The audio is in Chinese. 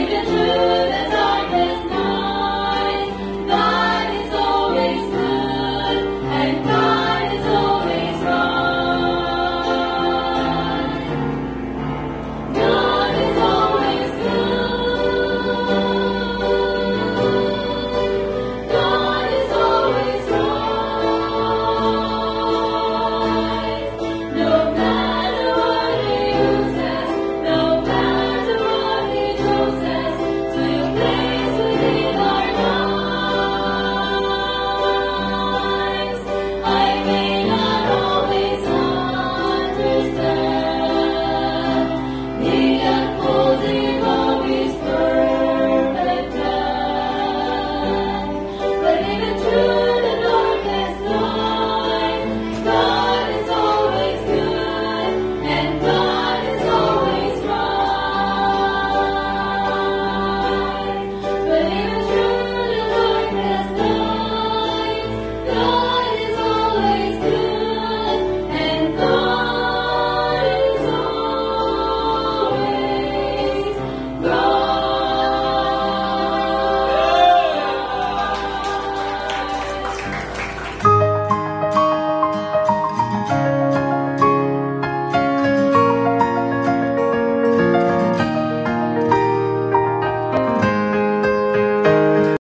一边追